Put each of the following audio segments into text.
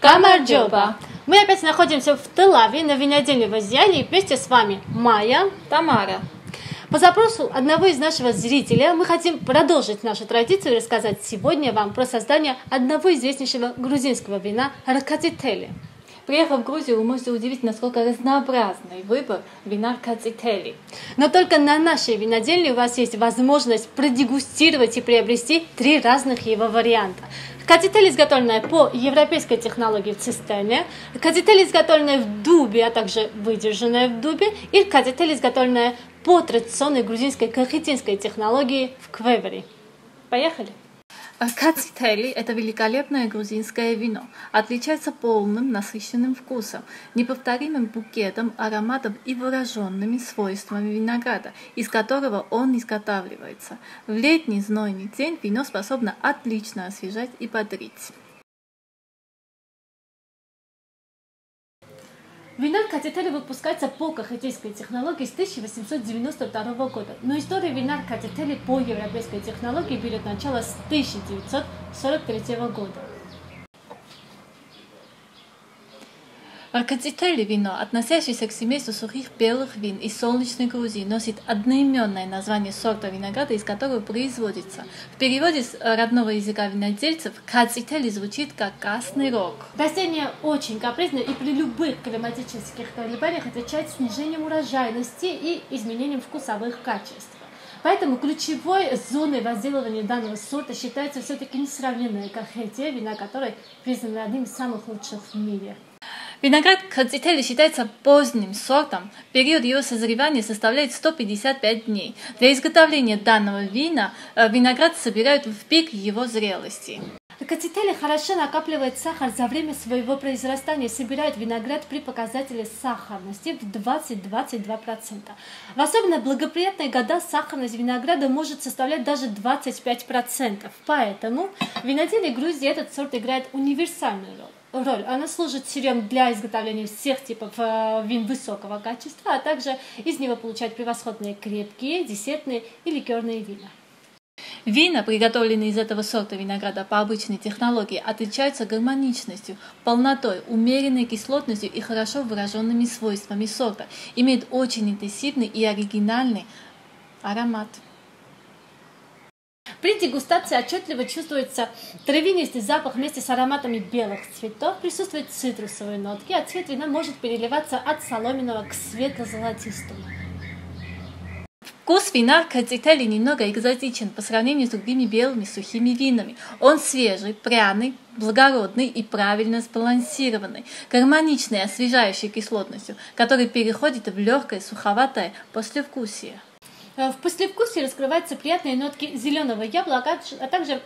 Камарджоба. Мы опять находимся в Телаве на винодельне в Азиане и вместе с вами Майя, Тамара. По запросу одного из нашего зрителя мы хотим продолжить нашу традицию и рассказать сегодня вам про создание одного известнейшего грузинского вина Ракатители. Приехав в Грузию, вы можете удивить, насколько разнообразный выбор вина Кацители. Но только на нашей винодельне у вас есть возможность продегустировать и приобрести три разных его варианта. Кадитель изготовленная по европейской технологии в цистерне, кадитель изготовленная в дубе, а также выдержанная в дубе, и кадитель изготовленная по традиционной грузинской кахетинской технологии в квевере. Поехали! Кацители – это великолепное грузинское вино. Отличается полным, насыщенным вкусом, неповторимым букетом ароматов и выраженными свойствами винограда, из которого он изготавливается. В летний знойный день вино способно отлично освежать и бодрить. Вина Катители выпускается по кахетийской технологии с 1892 года, но история вина Катители по европейской технологии берет начало с 1943 года. Аркацители вино, относящееся к семейству сухих белых вин из солнечной Грузии, носит одноименное название сорта винограда, из которого производится. В переводе с родного языка винодельцев кацители звучит как красный рог. Растение очень капризное и при любых климатических колебаниях отвечает снижением урожайности и изменением вкусовых качеств. Поэтому ключевой зоной возделывания данного сорта считается все-таки несравненная кахетия, вина которой признана одним из самых лучших в мире. Виноград Кацители считается поздним сортом. Период его созревания составляет 155 дней. Для изготовления данного вина э, виноград собирают в пик его зрелости. Кацители хорошо накапливает сахар за время своего произрастания, собирает виноград при показателе сахарности в 20-22%. В особенно благоприятные года сахарность винограда может составлять даже 25%. Поэтому в виноделии Грузии этот сорт играет универсальную роль роль. Она служит сырьем для изготовления всех типов э, вин высокого качества, а также из него получать превосходные крепкие, десертные и ликерные вина. Вина, приготовленные из этого сорта винограда по обычной технологии, отличаются гармоничностью, полнотой, умеренной кислотностью и хорошо выраженными свойствами сорта. Имеют очень интенсивный и оригинальный аромат. При дегустации отчетливо чувствуется травянистый запах вместе с ароматами белых цветов, присутствуют цитрусовые нотки, а цвет вина может переливаться от соломенного к светло-золотистому. Вкус вина Кацители немного экзотичен по сравнению с другими белыми сухими винами. Он свежий, пряный, благородный и правильно сбалансированный, гармоничный, освежающий кислотностью, который переходит в легкое, суховатое послевкусие. Э, в послевкусии раскрываются приятные нотки зеленого яблока, а также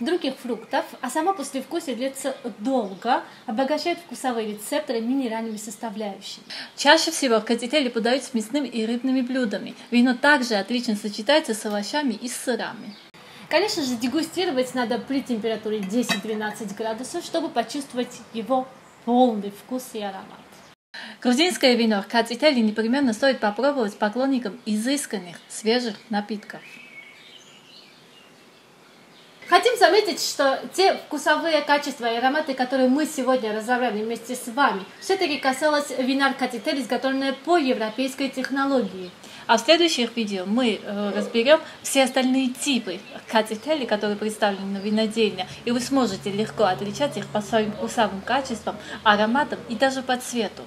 других фруктов, а само послевкусие длится долго, обогащает вкусовые рецепторы минеральными составляющими. Чаще всего кадители подают с мясными и рыбными блюдами. Вино также отлично сочетается с овощами и сырами. Конечно же, дегустировать надо при температуре 10-12 градусов, чтобы почувствовать его полный вкус и аромат. Грузинское вино Кацители непременно стоит попробовать поклонникам изысканных, свежих напитков. Хотим заметить, что те вкусовые качества и ароматы, которые мы сегодня разобрали вместе с вами, все-таки касалось вина Катитель, изготовленное по европейской технологии. А в следующих видео мы э, разберем все остальные типы катители, которые представлены на винодельне, и вы сможете легко отличать их по своим вкусовым качествам, ароматам и даже по цвету.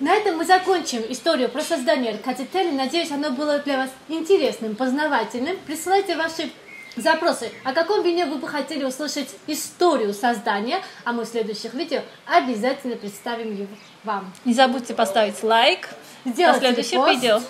На этом мы закончим историю про создание Катители. Надеюсь, оно было для вас интересным, познавательным. Присылайте ваши запросы, о каком вине вы бы хотели услышать историю создания, а мы в следующих видео обязательно представим его вам. Не забудьте поставить лайк Сделать на следующих видео.